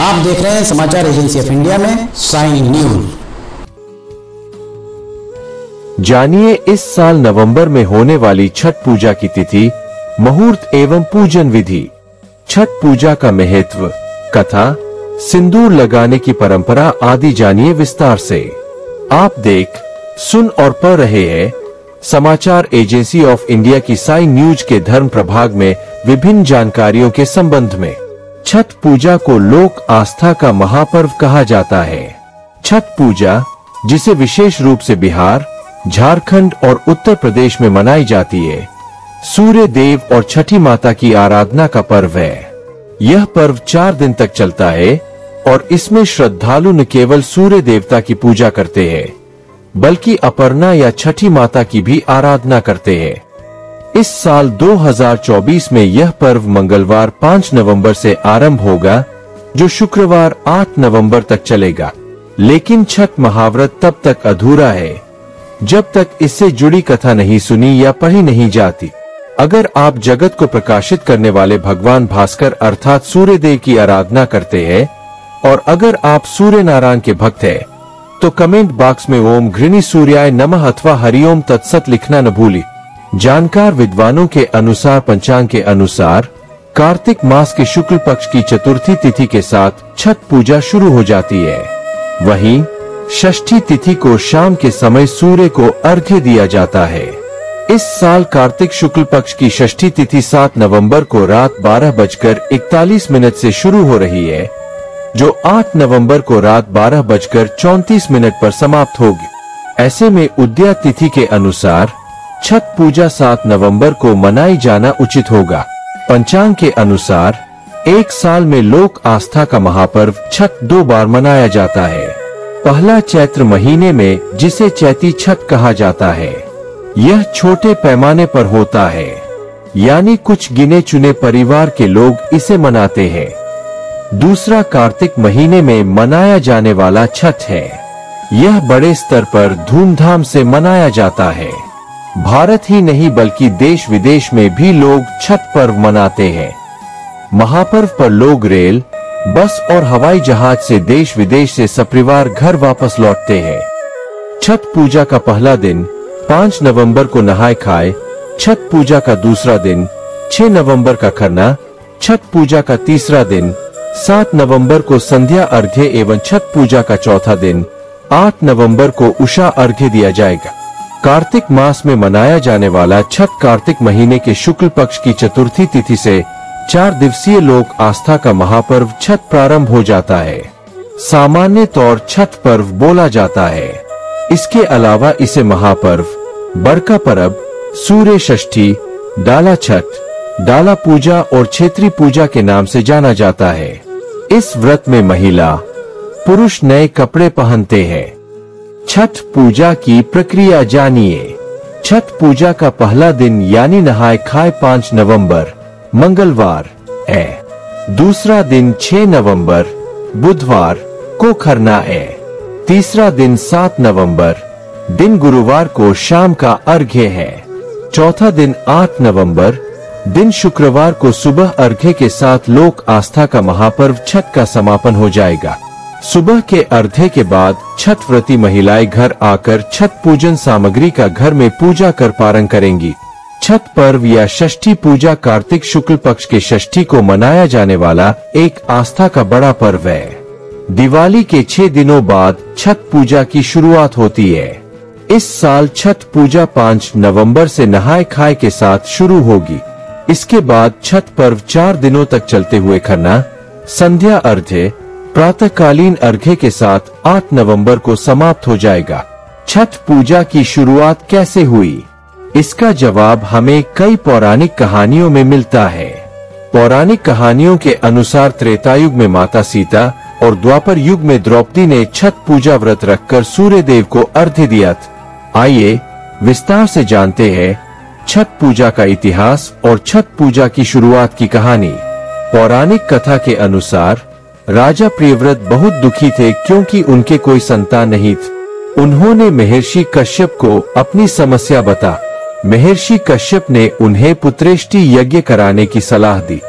आप देख रहे हैं समाचार एजेंसी ऑफ़ इंडिया में साइन न्यूज़। जानिए इस साल नवंबर में होने वाली छठ पूजा की तिथि, मुहूर्त एवं पूजन विधि। छठ पूजा का महत्व, कथा, सिंदूर लगाने की परंपरा आदि जानिए विस्तार से। आप देख, सुन और पढ़ रहे हैं समाचार एजेंसी ऑफ़ इंडिया की साई न्यूज़ के धर्म प्रभाग में विभिन्न जानकारियों के संबंध में। छठ पूजा को लोक आस्था का महापर्व कहा जाता है। छठ पूजा, जिसे विशेष रूप से बिहार, झारखंड और उत्तर प्रदेश में मनाई जाती है, सूर्य देव और छठी माता की आराधना का पर्व है। यह पर्व चार दिन तक चलता है और इसमें श्रद्धालु न केवल सूर्य देवता की पूजा करते हैं, बल्कि अपर्णा या छठी माता की भी आराधना करते हैं। इस साल 2024 में यह पर्व मंगलवार 5 नवंबर से आरंभ होगा, जो शुक्रवार 8 नवंबर तक चलेगा। लेकिन छठ महाव्रत तब तक अधूरा है, जब तक इससे जुड़ी कथा नहीं सुनी या पढ़ी नहीं जाती। अगर आप जगत को प्रकाशित करने वाले भगवान भास्कर अर्थात सूर्य देव की आराधना करते हैं, और अगर आप सूर्य नारायण के भक्त हैं तो कमेंट बॉक्स में ओम घृणी सूर्याय नमः अथवा हरिओम तत्सत लिखना न भूली। जानकार विद्वानों के अनुसार, पंचांग के अनुसार, कार्तिक मास के शुक्ल पक्ष की चतुर्थी तिथि के साथ छठ पूजा शुरू हो जाती है। वहीं, षष्ठी तिथि को शाम के समय सूर्य को अर्घ्य दिया जाता है। इस साल कार्तिक शुक्ल पक्ष की षष्ठी तिथि 7 नवंबर को रात बारह बजकर इकतालीस मिनट से शुरू हो रही है, जो 8 नवंबर को रात बारह बजकर चौतीस मिनट पर समाप्त होगी। ऐसे में उद्या तिथि के अनुसार छठ पूजा 7 नवंबर को मनाई जाना उचित होगा। पंचांग के अनुसार, एक साल में लोक आस्था का महापर्व छठ दो बार मनाया जाता है। पहला चैत्र महीने में, जिसे चैती छठ कहा जाता है, यह छोटे पैमाने पर होता है। यानी कुछ गिने चुने परिवार के लोग इसे मनाते हैं। दूसरा कार्तिक महीने में मनाया जाने वाला छठ है। यह बड़े स्तर पर धूमधाम से मनाया जाता है। भारत ही नहीं बल्कि देश विदेश में भी लोग छठ पर्व मनाते हैं। महापर्व पर लोग रेल, बस और हवाई जहाज़ से देश विदेश से सपरिवार घर वापस लौटते हैं। छठ पूजा का पहला दिन 5 नवंबर को नहाय खाए छठ पूजा का दूसरा दिन 6 नवंबर का खरना, छठ पूजा का तीसरा दिन 7 नवंबर को संध्या अर्घ्य एवं छठ पूजा का चौथा दिन 8 नवंबर को उषा अर्घ्य दिया जाएगा। कार्तिक मास में मनाया जाने वाला छठ कार्तिक महीने के शुक्ल पक्ष की चतुर्थी तिथि से चार दिवसीय लोक आस्था का महापर्व छठ प्रारंभ हो जाता है। सामान्य तौर छठ पर्व बोला जाता है। इसके अलावा इसे महापर्व बरका पर्व सूर्य षष्ठी, डाला छठ, डाला पूजा और क्षेत्रीय पूजा के नाम से जाना जाता है। इस व्रत में महिला, पुरुष नए कपड़े पहनते हैं। छठ पूजा की प्रक्रिया जानिए। छठ पूजा का पहला दिन यानी नहाय खाए पाँच नवंबर, मंगलवार है। दूसरा दिन 6 नवंबर, बुधवार को खरना है। तीसरा दिन 7 नवंबर, दिन गुरुवार को शाम का अर्घ्य है। चौथा दिन 8 नवंबर, दिन शुक्रवार को सुबह अर्घ्य के साथ लोक आस्था का महापर्व छठ का समापन हो जाएगा। सुबह के अर्धे के बाद छठ व्रती महिलाएँ घर आकर छठ पूजन सामग्री का घर में पूजा कर पारण करेंगी। छठ पर्व या षष्ठी पूजा कार्तिक शुक्ल पक्ष के षष्ठी को मनाया जाने वाला एक आस्था का बड़ा पर्व है। दिवाली के छह दिनों बाद छठ पूजा की शुरुआत होती है। इस साल छठ पूजा पाँच नवंबर से नहाय खाए के साथ शुरू होगी। इसके बाद छठ पर्व चार दिनों तक चलते हुए खन्ना संध्या अर्घ्य प्रातःकालीन अर्घ्य के साथ 8 नवंबर को समाप्त हो जाएगा। छठ पूजा की शुरुआत कैसे हुई? इसका जवाब हमें कई पौराणिक कहानियों में मिलता है। पौराणिक कहानियों के अनुसार त्रेता युग में माता सीता और द्वापर युग में द्रौपदी ने छठ पूजा व्रत रखकर सूर्य देव को अर्घ्य दिया आइए विस्तार से जानते हैं छठ पूजा का इतिहास और छठ पूजा की शुरुआत की कहानी। पौराणिक कथा के अनुसार राजा प्रियव्रत बहुत दुखी थे क्योंकि उनके कोई संतान नहीं थी। उन्होंने महर्षि कश्यप को अपनी समस्या बता। महर्षि कश्यप ने उन्हें पुत्रेष्टि यज्ञ कराने की सलाह दी।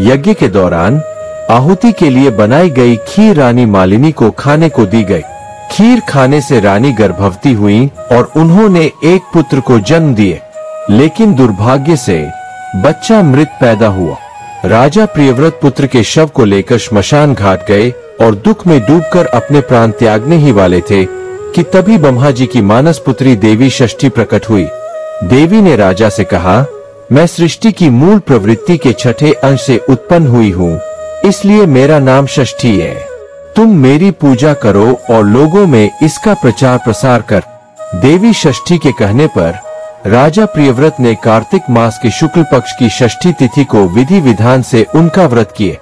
यज्ञ के दौरान आहुति के लिए बनाई गई खीर रानी मालिनी को खाने को दी गई। खीर खाने से रानी गर्भवती हुई और उन्होंने एक पुत्र को जन्म दिए। लेकिन दुर्भाग्य से बच्चा मृत पैदा हुआ। राजा प्रियव्रत पुत्र के शव को लेकर श्मशान घाट गए और दुख में डूबकर अपने प्राण त्यागने ही वाले थे कि तभी ब्रह्मा जी की मानस पुत्री देवी षष्ठी प्रकट हुई। देवी ने राजा से कहा, मैं सृष्टि की मूल प्रवृत्ति के छठे अंश से उत्पन्न हुई हूँ, इसलिए मेरा नाम षष्ठी है। तुम मेरी पूजा करो और लोगों में इसका प्रचार प्रसार कर। देवी षष्ठी के कहने पर राजा प्रियव्रत ने कार्तिक मास के शुक्ल पक्ष की षष्ठी तिथि को विधि विधान से उनका व्रत किए।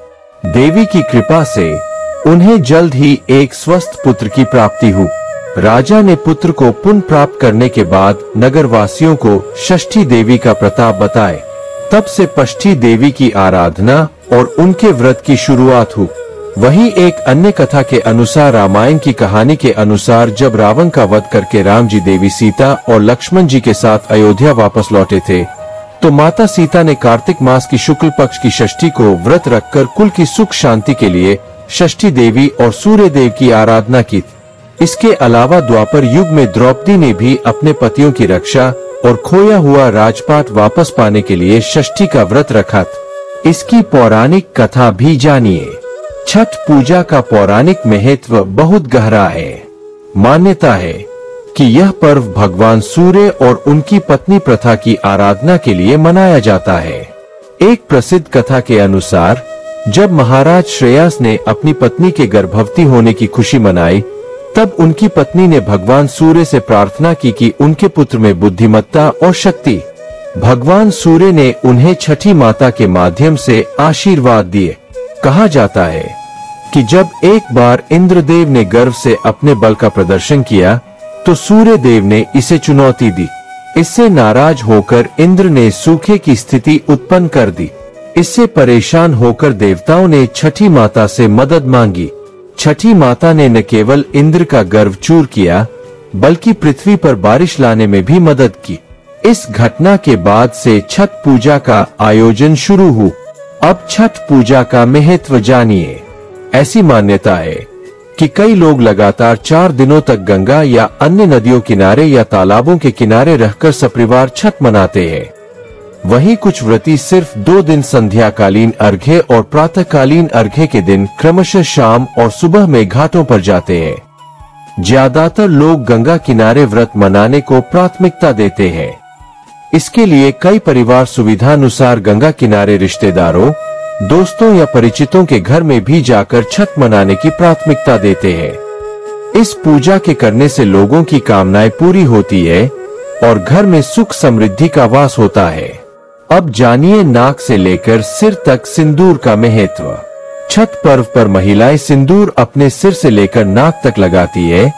देवी की कृपा से उन्हें जल्द ही एक स्वस्थ पुत्र की प्राप्ति हुई। राजा ने पुत्र को पुनः प्राप्त करने के बाद नगर वासियों को षष्ठी देवी का प्रताप बताए। तब से पष्ठी देवी की आराधना और उनके व्रत की शुरुआत हुई। वहीं एक अन्य कथा के अनुसार रामायण की कहानी के अनुसार जब रावण का वध करके राम जी देवी सीता और लक्ष्मण जी के साथ अयोध्या वापस लौटे थे तो माता सीता ने कार्तिक मास की शुक्ल पक्ष की षष्ठी को व्रत रखकर कुल की सुख शांति के लिए षष्ठी देवी और सूर्य देव की आराधना की इसके अलावा द्वापर युग में द्रौपदी ने भी अपने पतियों की रक्षा और खोया हुआ राजपाट वापस पाने के लिए षष्ठी का व्रत रखा इसकी पौराणिक कथा भी जानिए। छठ पूजा का पौराणिक महत्व बहुत गहरा है। मान्यता है कि यह पर्व भगवान सूर्य और उनकी पत्नी प्रथा की आराधना के लिए मनाया जाता है। एक प्रसिद्ध कथा के अनुसार, जब महाराज श्रेयस ने अपनी पत्नी के गर्भवती होने की खुशी मनाई, तब उनकी पत्नी ने भगवान सूर्य से प्रार्थना की कि उनके पुत्र में बुद्धिमत्ता और शक्ति। भगवान सूर्य ने उन्हें छठी माता के माध्यम से आशीर्वाद दिए। कहा जाता है कि जब एक बार इंद्रदेव ने गर्व से अपने बल का प्रदर्शन किया तो सूर्य देव ने इसे चुनौती दी। इससे नाराज़ होकर इंद्र ने सूखे की स्थिति उत्पन्न कर दी। इससे परेशान होकर देवताओं ने छठी माता से मदद मांगी। छठी माता ने न केवल इंद्र का गर्व चूर किया, बल्कि पृथ्वी पर बारिश लाने में भी मदद की। इस घटना के बाद से छठ पूजा का आयोजन शुरू हुआ। अब छठ पूजा का महत्व जानिए। ऐसी मान्यता है कि कई लोग लगातार चार दिनों तक गंगा या अन्य नदियों किनारे या तालाबों के किनारे रहकर सपरिवार छठ मनाते हैं। वहीं कुछ व्रती सिर्फ़ दो दिन संध्याकालीन अर्घ्य और प्रातःकालीन अर्घ्य के दिन क्रमशः शाम और सुबह में घाटों पर जाते हैं। ज़्यादातर लोग गंगा किनारे व्रत मनाने को प्राथमिकता देते हैं। इसके लिए कई परिवार सुविधा अनुसार गंगा किनारे रिश्तेदारों, दोस्तों या परिचितों के घर में भी जाकर छठ मनाने की प्राथमिकता देते हैं। इस पूजा के करने से लोगों की कामनाएँ पूरी होती है और घर में सुख समृद्धि का वास होता है। अब जानिए नाक से लेकर सिर तक सिंदूर का महत्व। छठ पर्व पर महिलाएँ सिंदूर अपने सिर से लेकर नाक तक लगाती है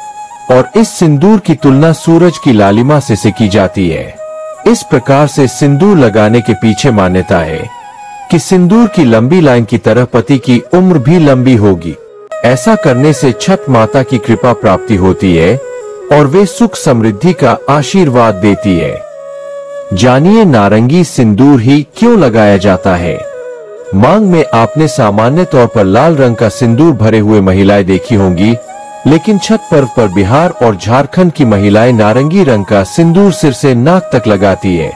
और इस सिंदूर की तुलना सूरज की लालिमा से से की जाती है। इस प्रकार से सिंदूर लगाने के पीछे मान्यता है कि सिंदूर की लंबी लाइन की तरह पति की उम्र भी लंबी होगी। ऐसा करने से छठ माता की कृपा प्राप्ति होती है और वे सुख समृद्धि का आशीर्वाद देती है। जानिए नारंगी सिंदूर ही क्यों लगाया जाता है। मांग में आपने सामान्य तौर पर लाल रंग का सिंदूर भरे हुए महिलाएँ देखी होंगी लेकिन छठ पर्व पर बिहार और झारखंड की महिलाएँ नारंगी रंग का सिंदूर सिर से नाक तक लगाती है।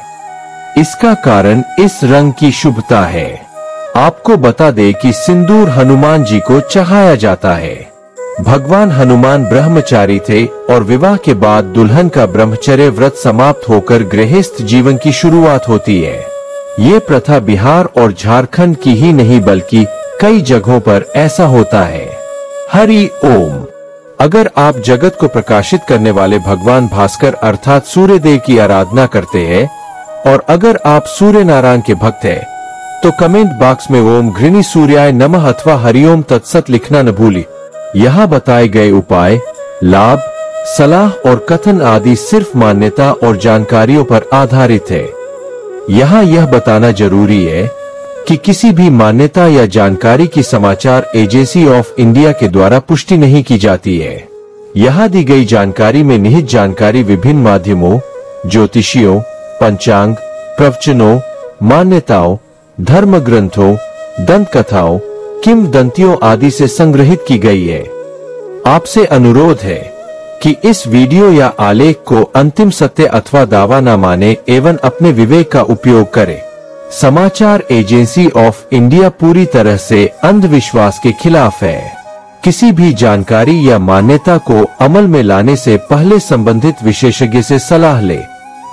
इसका कारण इस रंग की शुभता है। आपको बता दे कि सिंदूर हनुमान जी को चढ़ाया जाता है। भगवान हनुमान ब्रह्मचारी थे और विवाह के बाद दुल्हन का ब्रह्मचर्य व्रत समाप्त होकर गृहस्थ जीवन की शुरुआत होती है। ये प्रथा बिहार और झारखंड की ही नहीं, बल्कि कई जगहों पर ऐसा होता है। हरि ओम। अगर आप जगत को प्रकाशित करने वाले भगवान भास्कर अर्थात सूर्य देव की आराधना करते हैं, और अगर आप सूर्य नारायण के भक्त हैं तो कमेंट बॉक्स में ओम घृणी सूर्याय नमः अथवा हरिओम तत्सत लिखना न भूली। यहाँ बताए गए उपाय, लाभ, सलाह और कथन आदि सिर्फ़ मान्यता और जानकारियों पर आधारित है। यहाँ यह बताना ज़रूरी है कि किसी भी मान्यता या जानकारी की समाचार एजेंसी ऑफ़ इंडिया के द्वारा पुष्टि नहीं की जाती है। यहाँ दी गई जानकारी में निहित जानकारी विभिन्न माध्यमों, ज्योतिषियों, पंचांग, प्रवचनों, मान्यताओं धर्म ग्रंथों दंत कथाओं किम दंतियों आदि से संग्रहित की गई है। आपसे अनुरोध है कि इस वीडियो या आलेख को अंतिम सत्य अथवा दावा न माने एवं अपने विवेक का उपयोग करें। समाचार एजेंसी ऑफ़ इंडिया पूरी तरह से अंधविश्वास के खिलाफ है। किसी भी जानकारी या मान्यता को अमल में लाने से पहले संबंधित विशेषज्ञ से सलाह ले।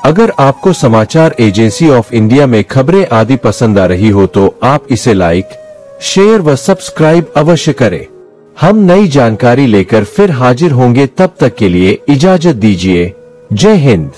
अगर आपको समाचार एजेंसी ऑफ़ इंडिया में खबरें आदि पसंद आ रही हो तो आप इसे लाइक, शेयर व सब्सक्राइब अवश्य करें। हम नई जानकारी लेकर फिर हाजिर होंगे तब तक के लिए इजाज़त दीजिए। जय हिंद।